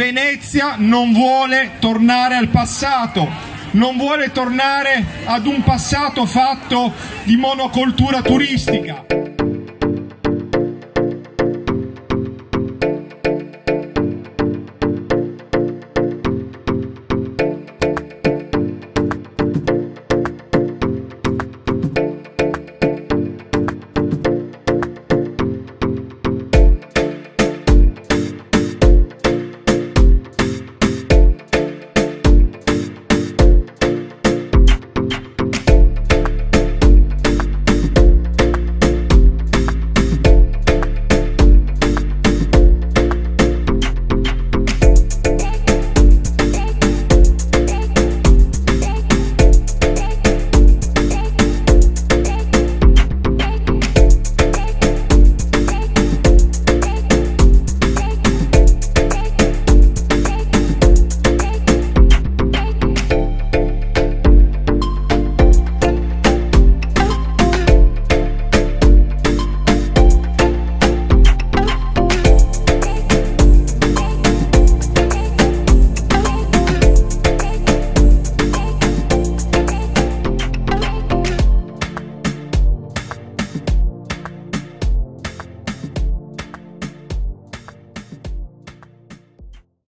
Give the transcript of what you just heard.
Venezia non vuole tornare al passato, non vuole tornare ad un passato fatto di monocoltura turistica.